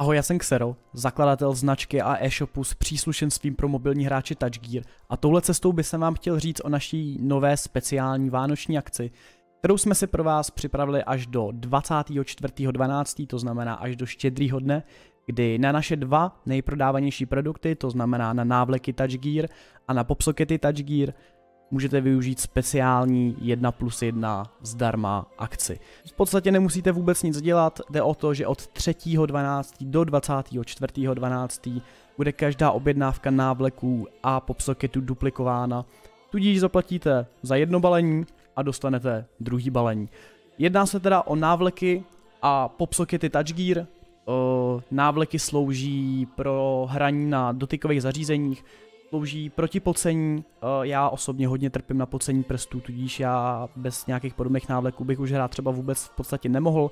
Ahoj, já jsem Xero, zakladatel značky a e-shopu s příslušenstvím pro mobilní hráče TouchGear a touhle cestou by jsem vám chtěl říct o naší nové speciální vánoční akci, kterou jsme si pro vás připravili až do 24.12., to znamená až do štědrýho dne, kdy na naše dva nejprodávanější produkty, to znamená na návleky TouchGear a na popsokety TouchGear, můžete využít speciální 1 plus 1 zdarma akci. V podstatě nemusíte vůbec nic dělat, jde o to, že od 3.12. do 24.12. bude každá objednávka návleků a popsoketu duplikována, tudíž zaplatíte za jedno balení a dostanete druhý balení. Jedná se teda o návleky a popsokety TouchGear, návleky slouží pro hraní na dotykových zařízeních, slouží proti pocení. Eh, já osobně hodně trpím na pocení prstů, tudíž já bez nějakých podobných návleků bych už hrát třeba vůbec v podstatě nemohl.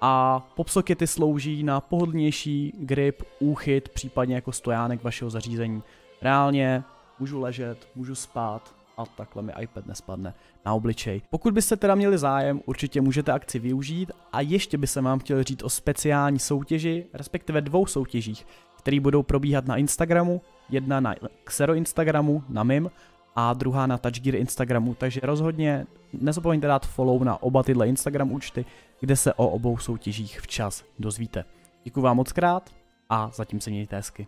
A popsokety slouží na pohodlnější grip, úchyt, případně jako stojánek vašeho zařízení. Reálně můžu ležet, můžu spát a takhle mi iPad nespadne na obličej. Pokud byste teda měli zájem, určitě můžete akci využít a ještě by se vám chtěl říct o speciální soutěži, respektive dvou soutěžích, které budou probíhat na Instagramu Jedna na Xero Instagramu, na mým, a druhá na TouchGear Instagramu, takže rozhodně nezapomeňte dát follow na oba tyhle Instagram účty, kde se o obou soutěžích včas dozvíte. Děkuji vám moc krát a zatím se mějte hezky.